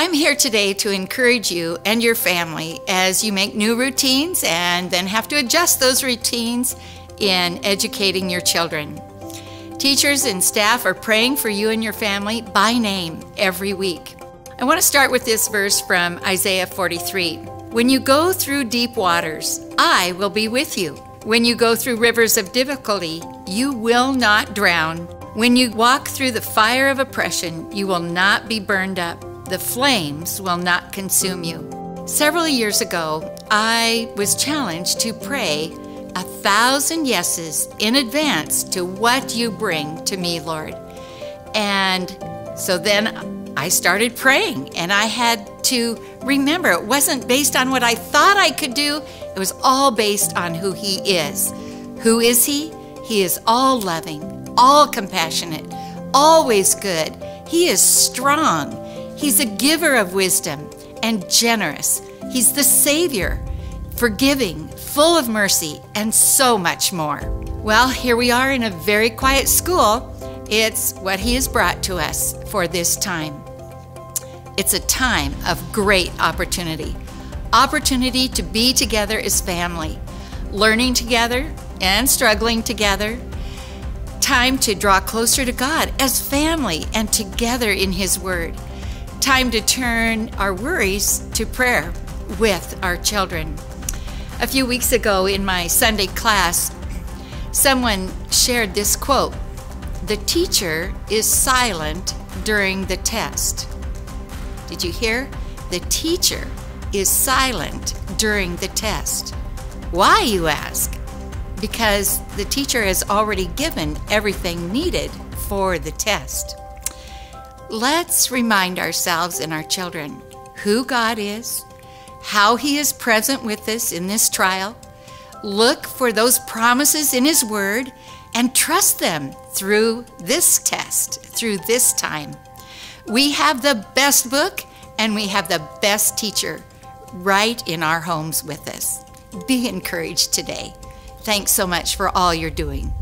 I'm here today to encourage you and your family as you make new routines and then have to adjust those routines in educating your children. Teachers and staff are praying for you and your family by name every week. I want to start with this verse from Isaiah 43. When you go through deep waters, I will be with you. When you go through rivers of difficulty, you will not drown. When you walk through the fire of oppression, you will not be burned up. The flames will not consume you. Several years ago, I was challenged to pray a thousand yeses in advance to what you bring to me, Lord. And so then I started praying, and I had to remember it wasn't based on what I thought I could do, it was all based on who He is. Who is He? He is all loving, all compassionate, always good. He is strong. He's a giver of wisdom and generous. He's the Savior, forgiving, full of mercy, and so much more. Well, here we are in a very quiet school. It's what He has brought to us for this time. It's a time of great opportunity. Opportunity to be together as family, learning together and struggling together. Time to draw closer to God as family and together in His Word. Time to turn our worries to prayer with our children. A few weeks ago in my Sunday class, someone shared this quote The teacher is silent during the test. Did you hear? The teacher is silent during the test. Why, you ask? Because the teacher has already given everything needed for the test. Let's remind ourselves and our children who God is, how He is present with us in this trial. Look for those promises in His Word and trust them through this test, through this time. We have the best book and we have the best teacher right in our homes with us. Be encouraged today. Thanks so much for all you're doing.